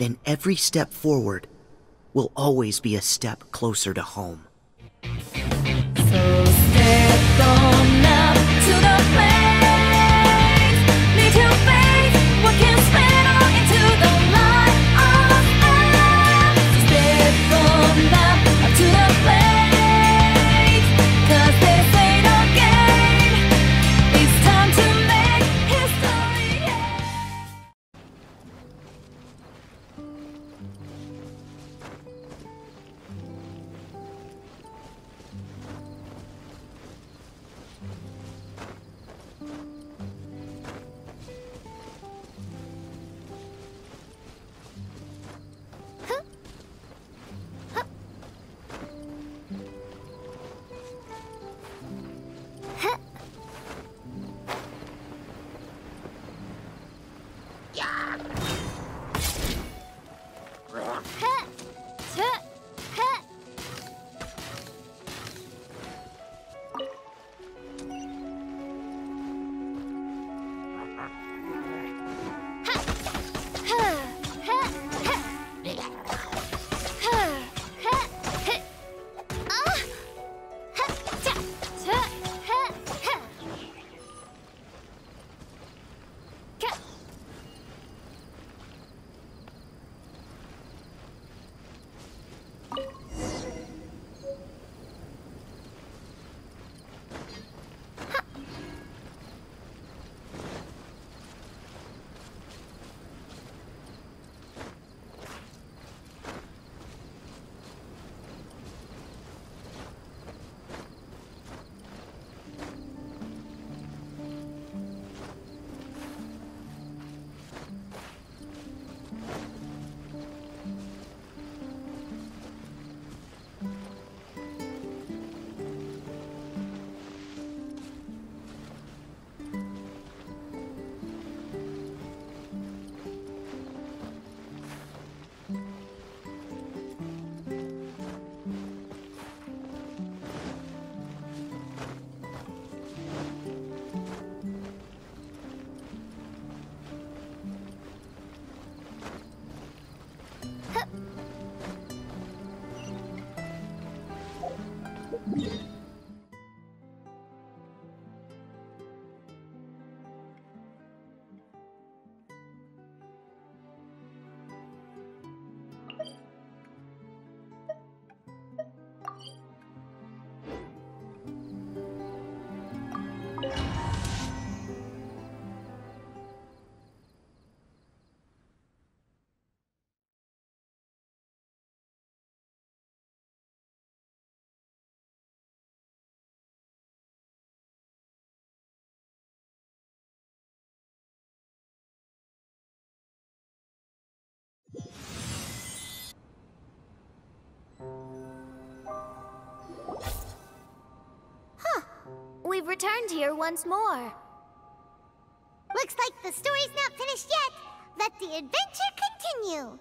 then every step forward will always be a step closer to home. So We've returned here once more. Looks like the story's not finished yet. Let the adventure continue.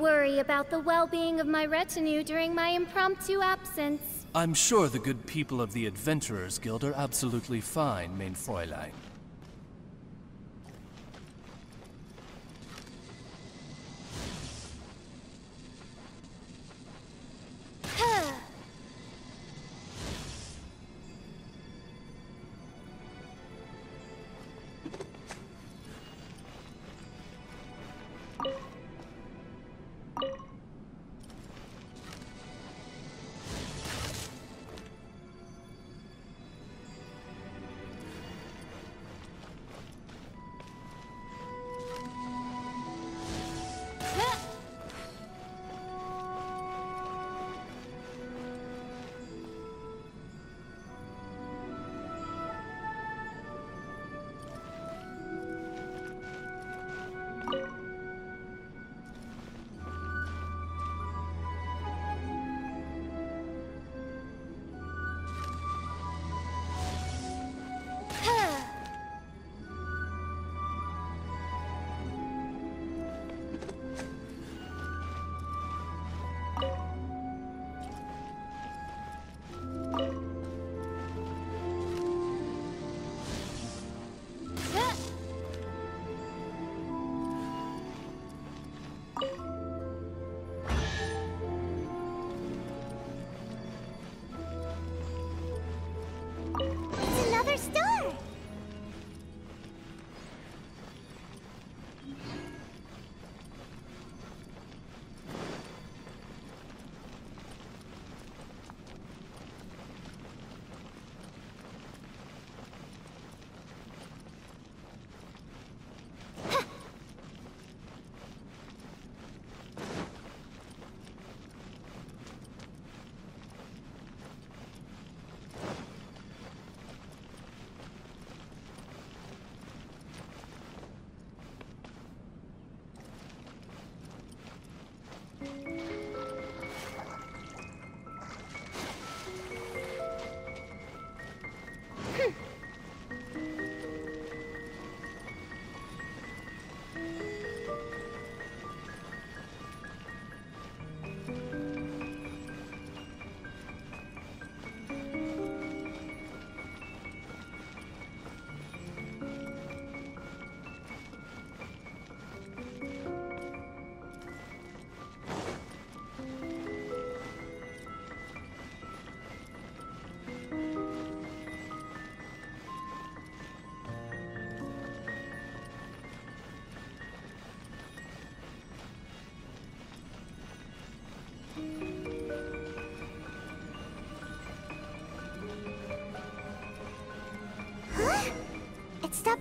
Worry about the well-being of my retinue during my impromptu absence. I'm sure the good people of the Adventurers Guild are absolutely fine, mein Fräulein.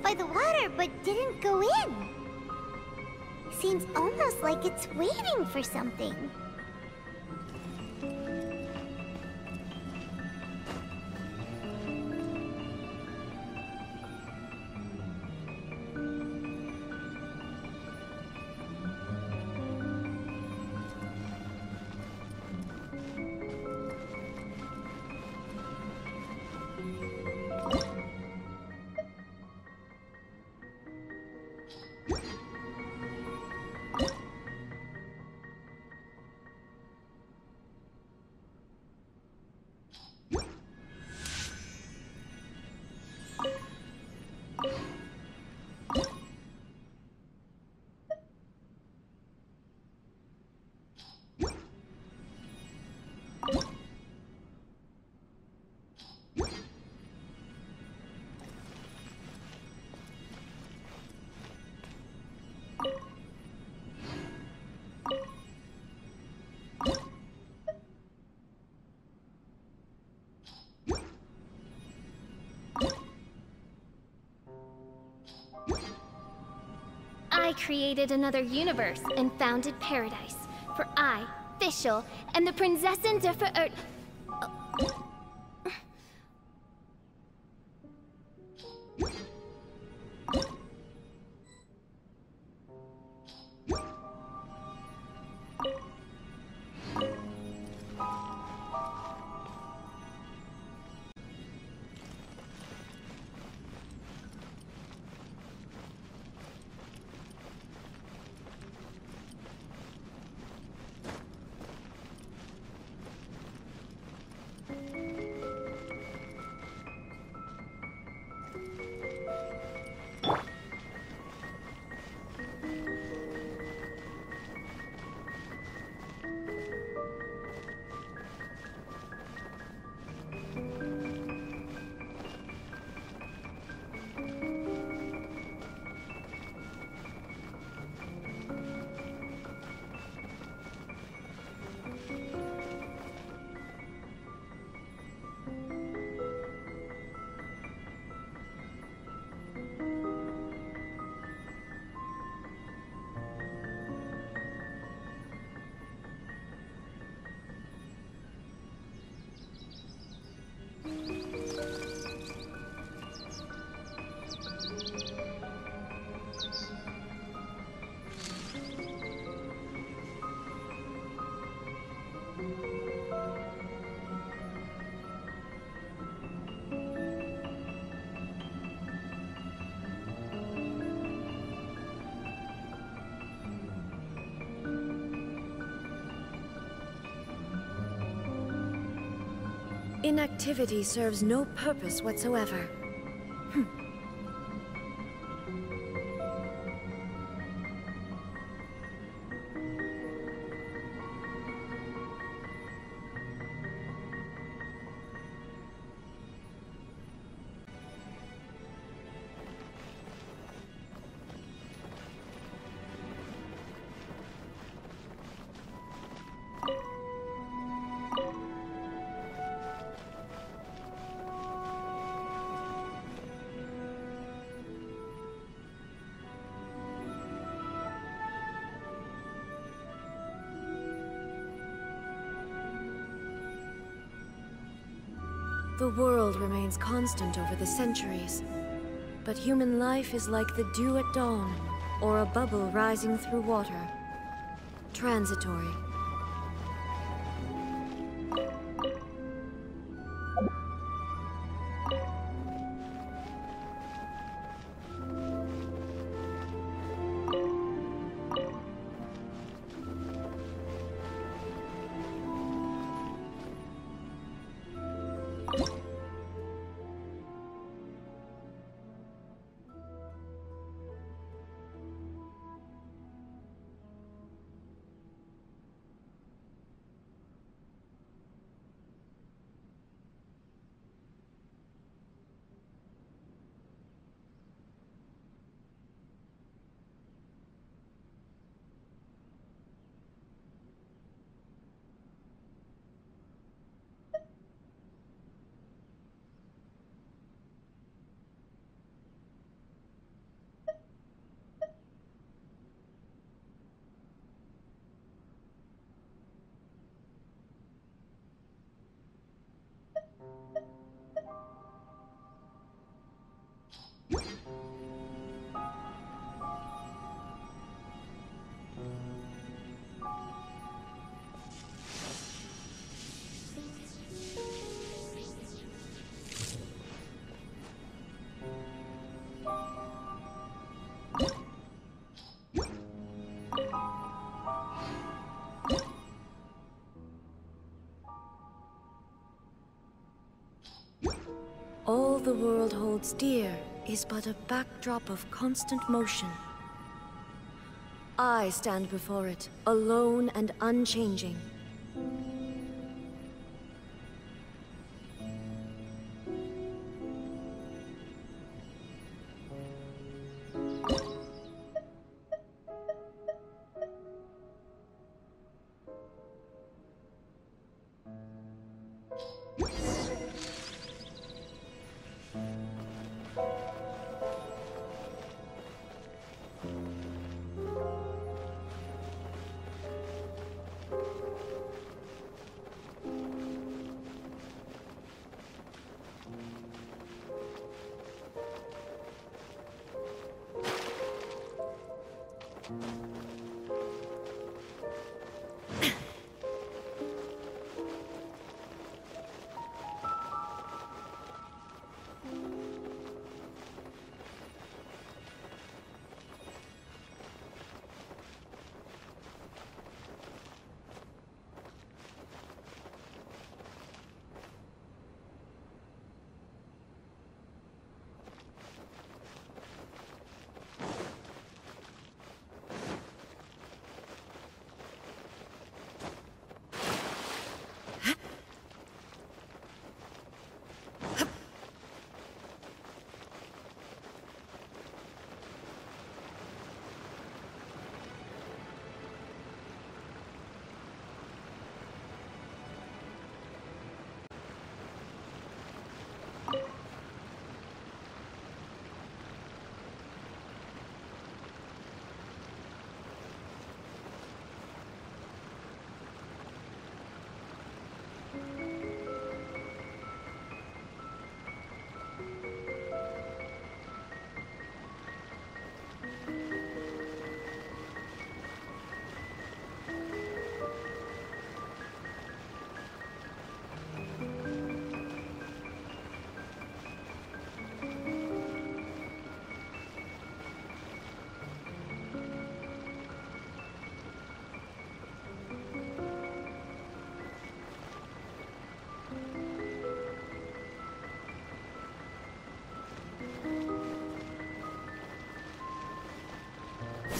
By the water, but didn't go in. Seems almost like it's waiting for something. I created another universe and founded paradise. For I, Fischl, am the Prinzessin der Verirrt. Inactivity serves no purpose whatsoever. The world remains constant over the centuries. But human life is like the dew at dawn, or a bubble rising through water. Transitory. World holds dear is but a backdrop of constant motion. I stand before it, alone and unchanging.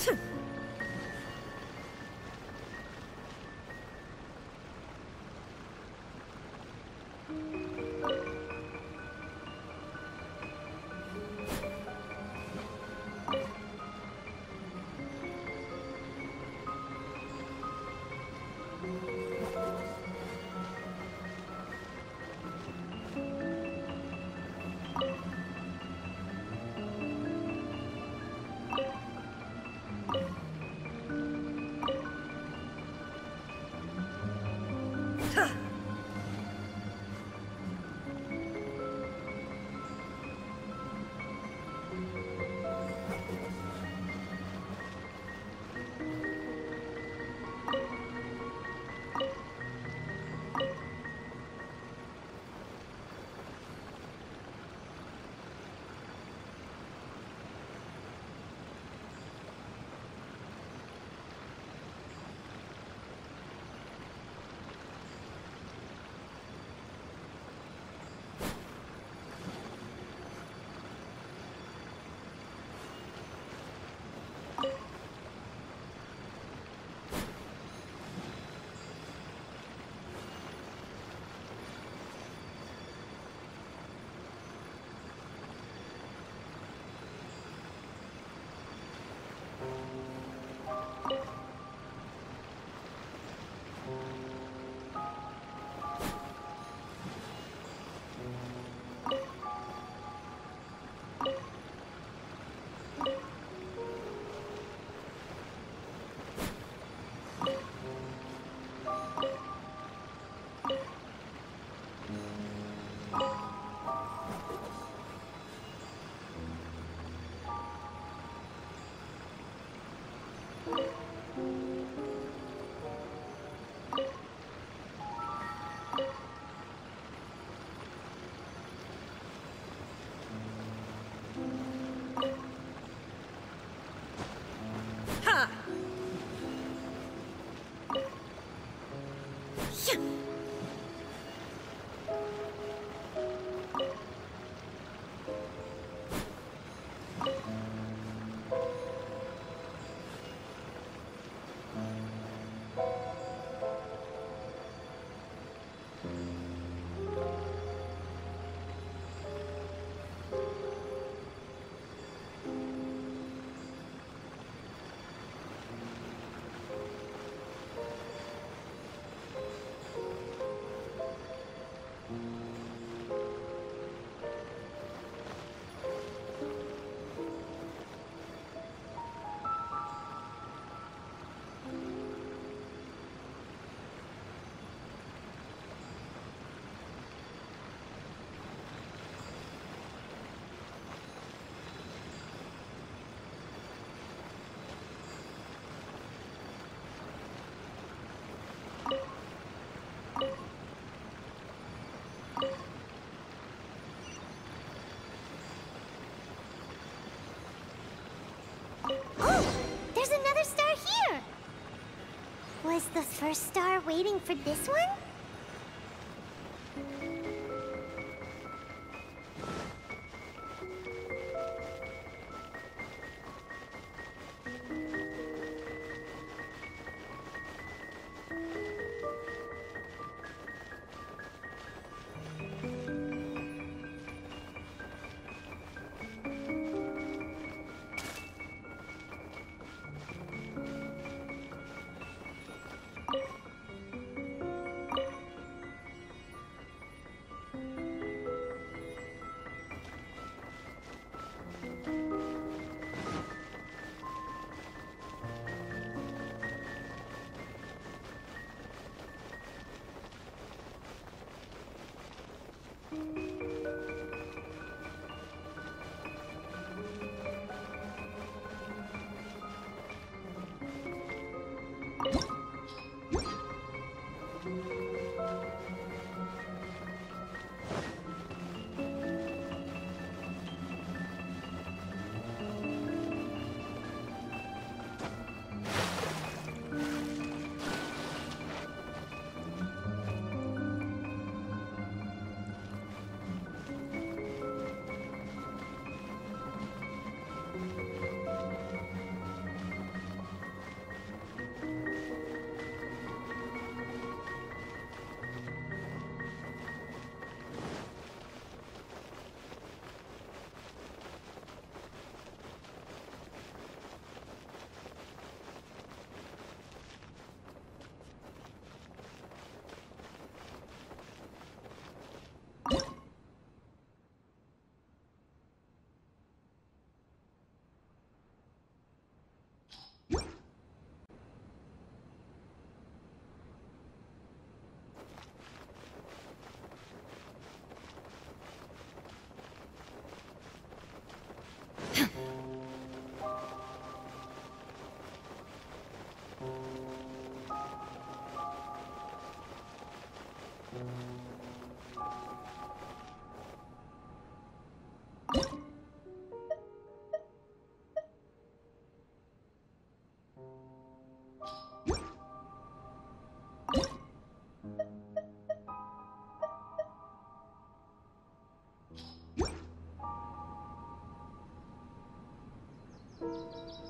Oh, Was the first star waiting for this one?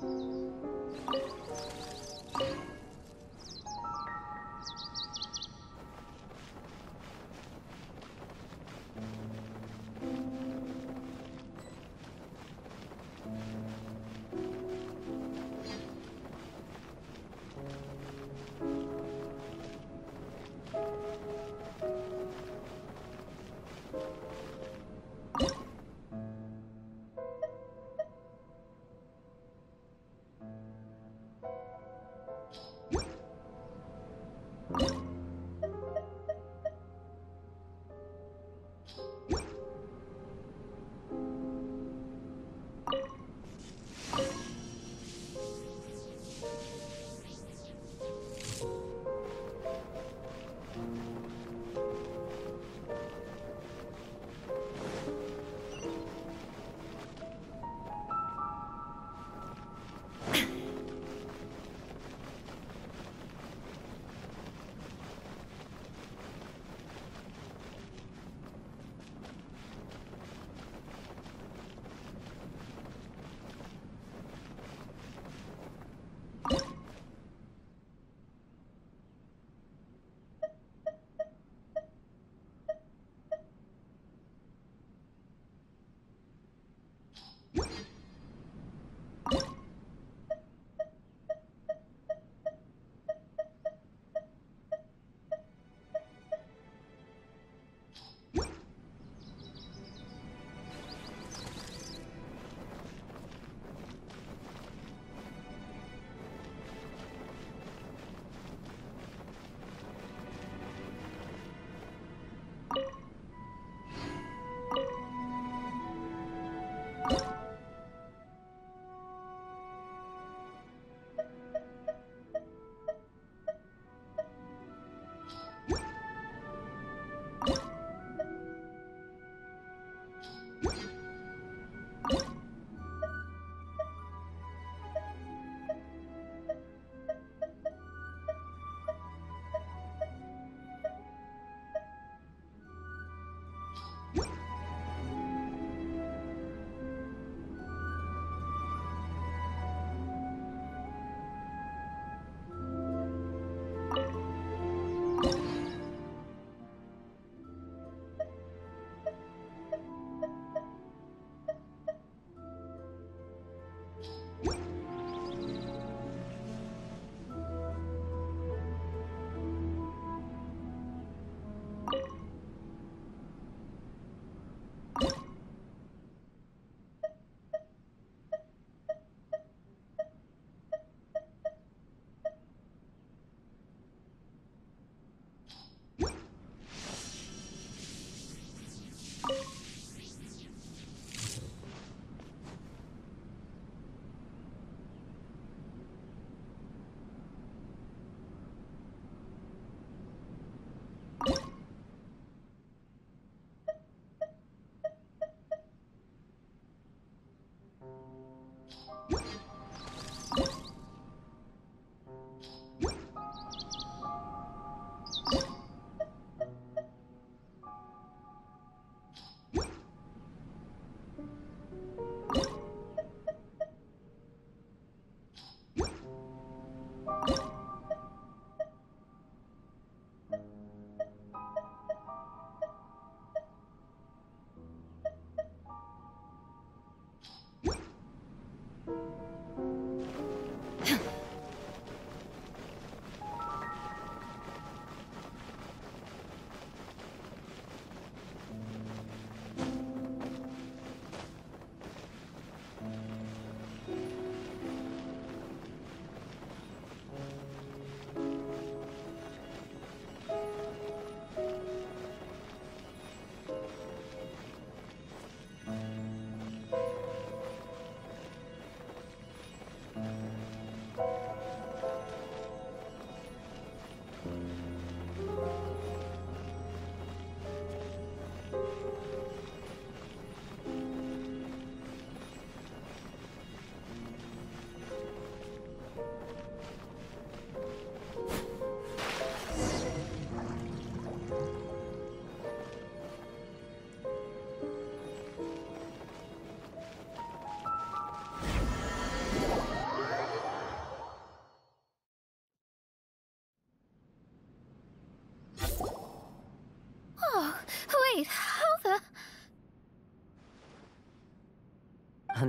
うん。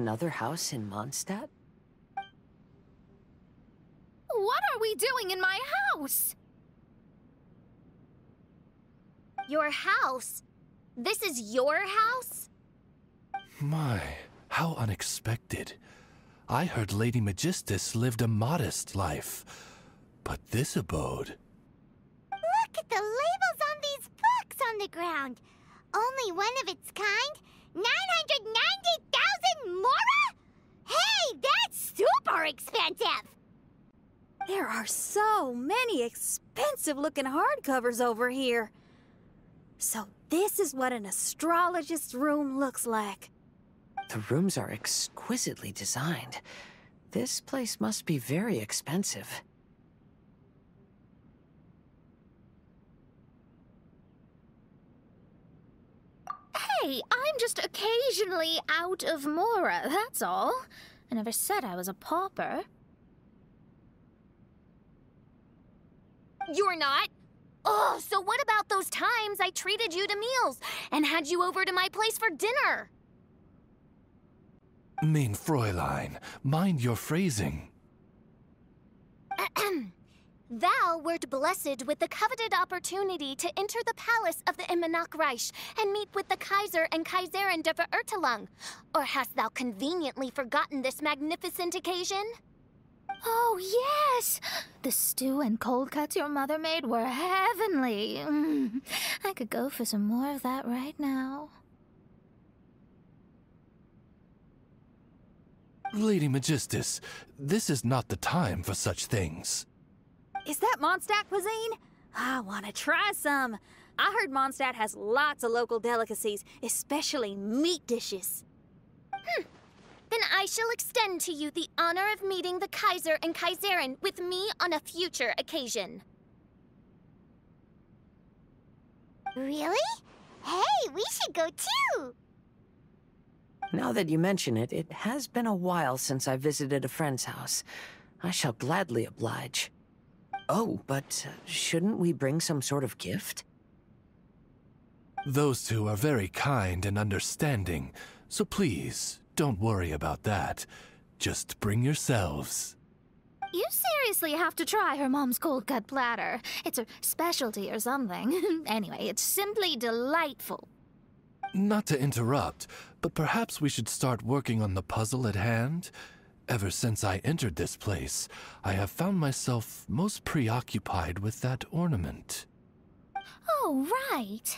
Another house in Mondstadt? What are we doing in my house? Your house? This is your house? My, how unexpected. I heard Lady Megistus lived a modest life, but this abode. That's super expensive! There are so many expensive looking hardcovers over here. So, this is what an astrologist's room looks like. The rooms are exquisitely designed. This place must be very expensive. Hey, I'm just occasionally out of Mora, that's all. I never said I was a pauper. You're not? Oh, so what about those times I treated you to meals and had you over to my place for dinner? Mein Fräulein, mind your phrasing. Thou wert blessed with the coveted opportunity to enter the palace of the Immernachtreich and meet with the Kaiser and Kaiserin der Verurteilung. Or hast thou conveniently forgotten this magnificent occasion? Oh, yes! The stew and cold cuts your mother made were heavenly. Mm. I could go for some more of that right now. Lady Megistus, this is not the time for such things. Is that Mondstadt cuisine? I want to try some. I heard Mondstadt has lots of local delicacies, especially meat dishes. Hmm. Then I shall extend to you the honor of meeting the Kaiser and Kaiserin with me on a future occasion. Really? Hey, we should go too! Now that you mention it, it has been a while since I visited a friend's house. I shall gladly oblige. Oh, but uh, shouldn't we bring some sort of gift? Those two are very kind and understanding, so please, don't worry about that. Just bring yourselves. You seriously have to try her mom's cold cut platter. It's her specialty or something. anyway, it's simply delightful. Not to interrupt, but perhaps we should start working on the puzzle at hand? Ever since I entered this place, I have found myself most preoccupied with that ornament. Oh, right.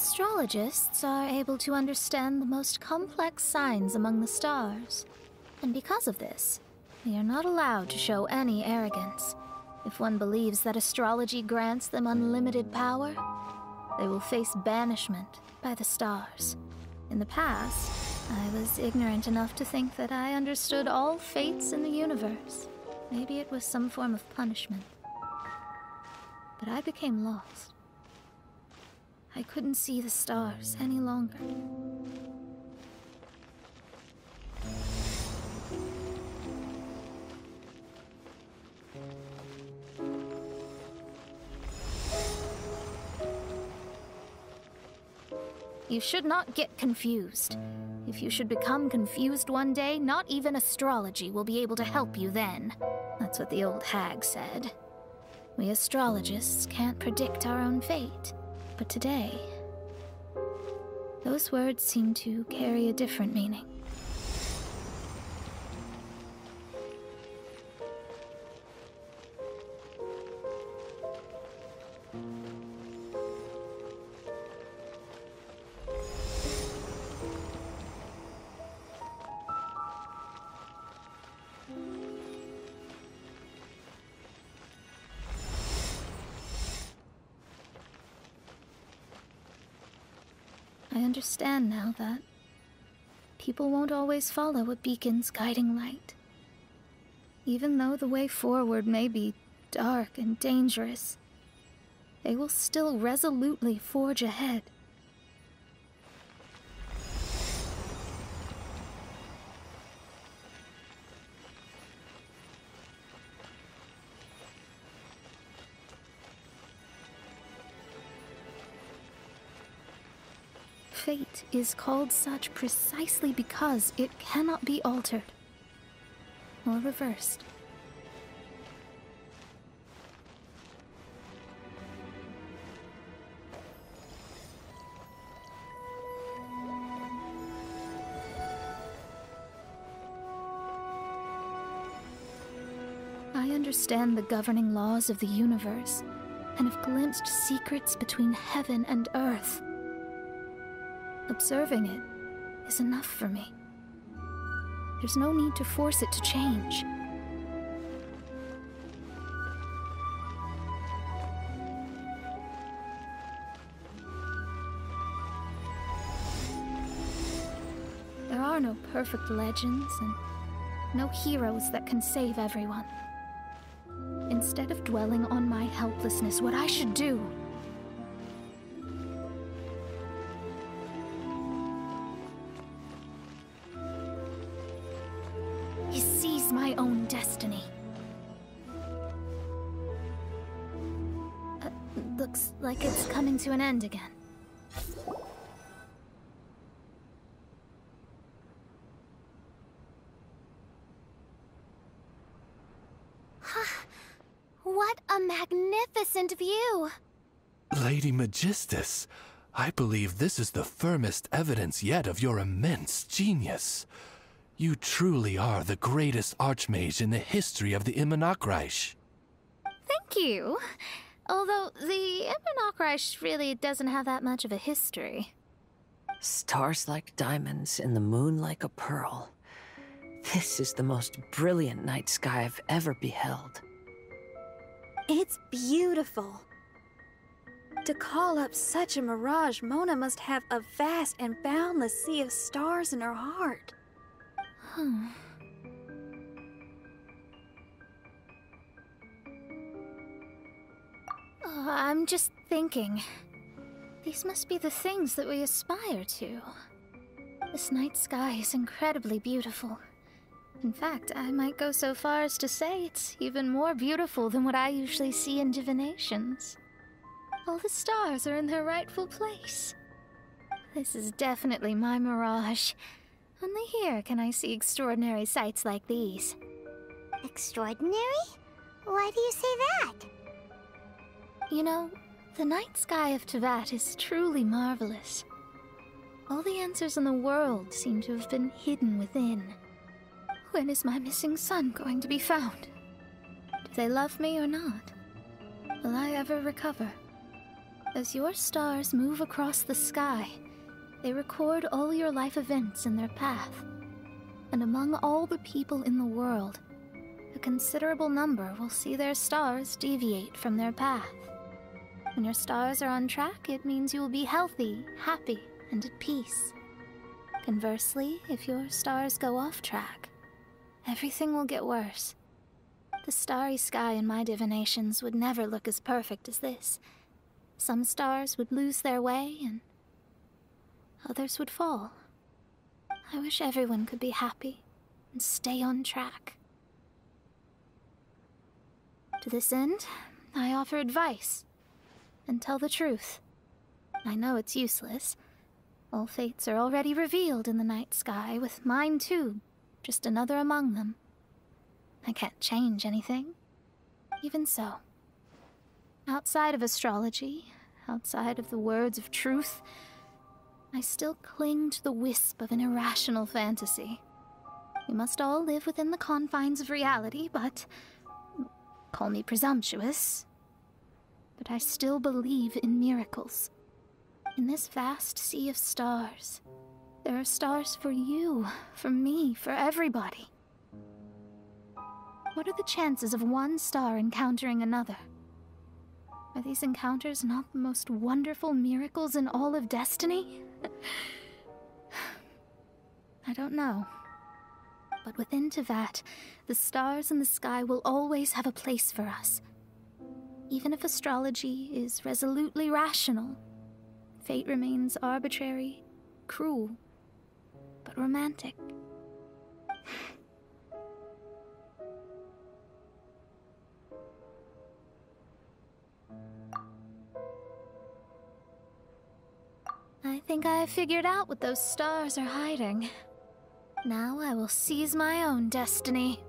Astrologists are able to understand the most complex signs among the stars. And because of this, they are not allowed to show any arrogance. If one believes that astrology grants them unlimited power, they will face banishment by the stars. In the past, I was ignorant enough to think that I understood all fates in the universe. Maybe it was some form of punishment. But I became lost. I couldn't see the stars any longer. You should not get confused. If you should become confused one day, not even astrology will be able to help you then. That's what the old hag said. We astrologists can't predict our own fate. But today, those words seem to carry a different meaning. That people won't always follow a beacon's guiding light. Even though the way forward may be dark and dangerous, they will still resolutely forge ahead. Is called such precisely because it cannot be altered or reversed. I understand the governing laws of the universe and have glimpsed secrets between heaven and earth. Observing it is enough for me. There's no need to force it to change. There are no perfect legends and no heroes that can save everyone. Instead of dwelling on my helplessness, what I should do to an end again. What a magnificent view! Lady Megistus, I believe this is the firmest evidence yet of your immense genius. You truly are the greatest archmage in the history of the Immernachtreich. Thank you. Although the Immernachtreich really doesn't have that much of a history. Stars like diamonds and the moon like a pearl. This is the most brilliant night sky I've ever beheld. It's beautiful. To call up such a mirage, Mona must have a vast and boundless sea of stars in her heart. Oh, I'm just thinking. These must be the things that we aspire to. This night sky is incredibly beautiful. In fact, I might go so far as to say it's even more beautiful than what I usually see in divinations. All the stars are in their rightful place. This is definitely my mirage. Only here can I see extraordinary sights like these. Extraordinary? Why do you say that? You know, the night sky of Teyvat is truly marvelous. All the answers in the world seem to have been hidden within. When is my missing son going to be found? Do they love me or not? Will I ever recover? As your stars move across the sky, they record all your life events in their path. And among all the people in the world, a considerable number will see their stars deviate from their path. When your stars are on track, it means you will be healthy, happy, and at peace. Conversely, if your stars go off track, everything will get worse. The starry sky in my divinations would never look as perfect as this. Some stars would lose their way, and others would fall. I wish everyone could be happy and stay on track. To this end, I offer advice and tell the truth. I know it's useless, All fates are already revealed in the night sky, with mine too, just another among them. I can't change anything. Even so, outside of astrology, outside of the words of truth, I still cling to the wisp of an irrational fantasy. We must all live within the confines of reality, but. Call me presumptuous. But I still believe in miracles. In this vast sea of stars, there are stars for you, for me, for everybody. What are the chances of one star encountering another? Are these encounters not the most wonderful miracles in all of destiny? I don't know. But within Teyvat, the stars in the sky will always have a place for us. Even if astrology is resolutely rational, fate remains arbitrary, cruel, but romantic. I think I have figured out what those stars are hiding. Now I will seize my own destiny.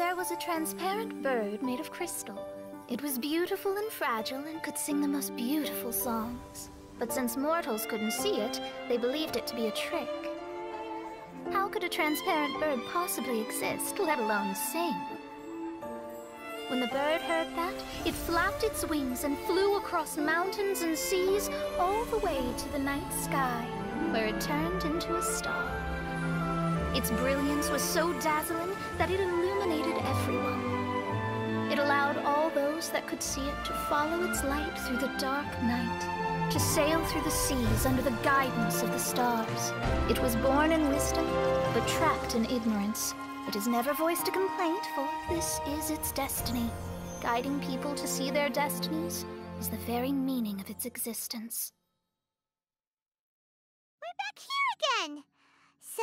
There was a transparent bird made of crystal. It was beautiful and fragile and could sing the most beautiful songs. But since mortals couldn't see it, they believed it to be a trick. How could a transparent bird possibly exist, let alone sing? When the bird heard that, it flapped its wings and flew across mountains and seas all the way to the night sky, where it turned into a star. Its brilliance was so dazzling that it illuminated everyone. It allowed all those that could see it to follow its light through the dark night, to sail through the seas under the guidance of the stars. It was born in wisdom, but trapped in ignorance. It has never voiced a complaint, for this is its destiny. Guiding people to see their destinies is the very meaning of its existence. We're back here again. So,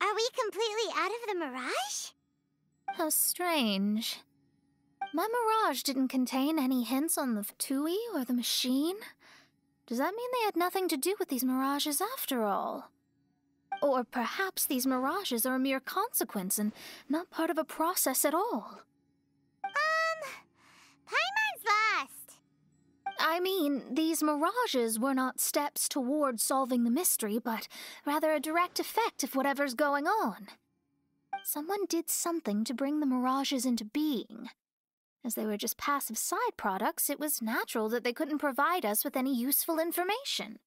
are we completely out of the mirage? How strange. My mirage didn't contain any hints on the Tui or the machine. Does that mean they had nothing to do with these mirages after all? Or perhaps these mirages are a mere consequence and not part of a process at all? Um, Paimon's lost. I mean, these mirages were not steps toward solving the mystery, but rather a direct effect of whatever's going on. Someone did something to bring the mirages into being. As they were just passive side products, it was natural that they couldn't provide us with any useful information.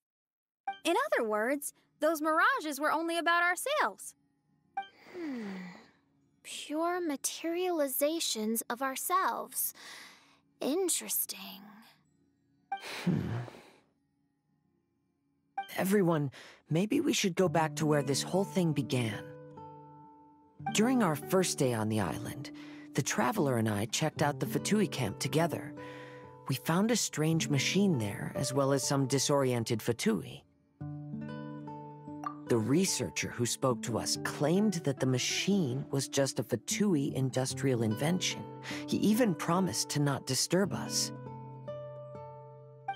In other words, those mirages were only about ourselves. Hmm. Pure materializations of ourselves. Interesting. Hmm. Everyone, maybe we should go back to where this whole thing began. During our first day on the island, the Traveler and I checked out the Fatui camp together. We found a strange machine there, as well as some disoriented Fatui. The researcher who spoke to us claimed that the machine was just a Fatui industrial invention. He even promised to not disturb us.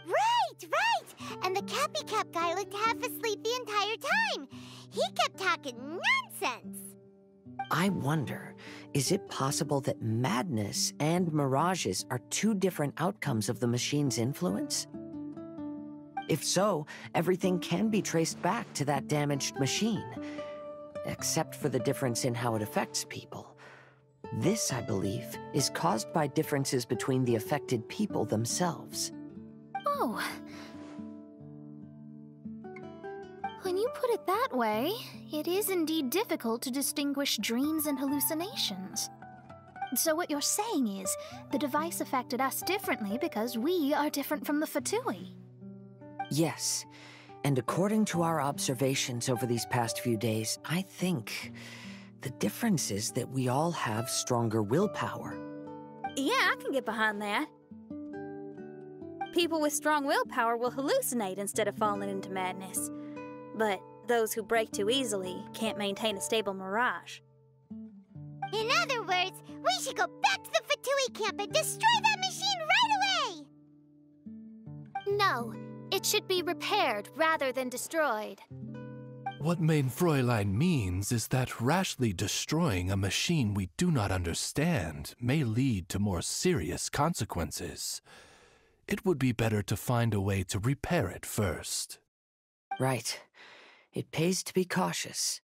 Right, right. And the Cappy Cap guy looked half asleep the entire time. He kept talking nonsense. I wonder, is it possible that madness and mirages are two different outcomes of the machine's influence? If so, everything can be traced back to that damaged machine, except for the difference in how it affects people. This, I believe, is caused by differences between the affected people themselves. Oh. When you put it that way, it is indeed difficult to distinguish dreams and hallucinations. So, what you're saying is, the device affected us differently because we are different from the Fatui. Yes, and according to our observations over these past few days, I think the difference is that we all have stronger willpower. Yeah, I can get behind that. People with strong willpower will hallucinate instead of falling into madness. But those who break too easily can't maintain a stable mirage. In other words, we should go back to the Fatui camp and destroy that machine right away! No, it should be repaired rather than destroyed. What Mein Fräulein means is that rashly destroying a machine we do not understand may lead to more serious consequences. It would be better to find a way to repair it first. Right. It pays to be cautious.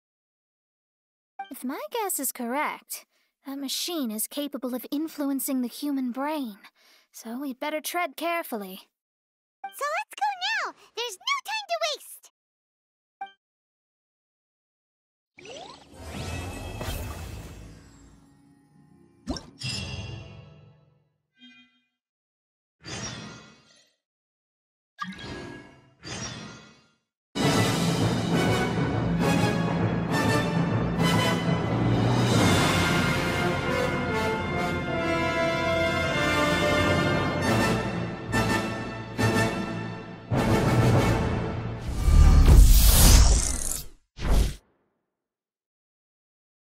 If my guess is correct, that machine is capable of influencing the human brain, so we'd better tread carefully. So let's go now! There's no time to waste!